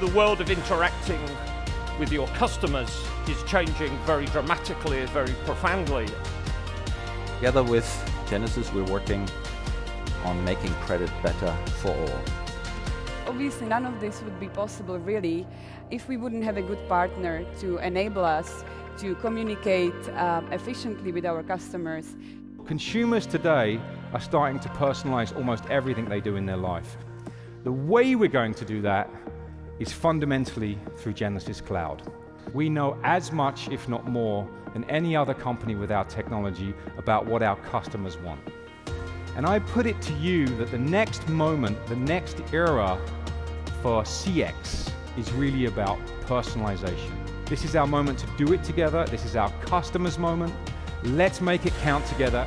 the world of interacting with your customers is changing very dramatically, very profoundly. Together with Genesys, we're working on making credit better for all. Obviously, none of this would be possible really if we wouldn't have a good partner to enable us to communicate um, efficiently with our customers. Consumers today are starting to personalize almost everything they do in their life. The way we're going to do that is fundamentally through Genesys Cloud. We know as much, if not more, than any other company with our technology about what our customers want. And I put it to you that the next moment, the next era for CX is really about personalization. This is our moment to do it together. This is our customers' moment. Let's make it count together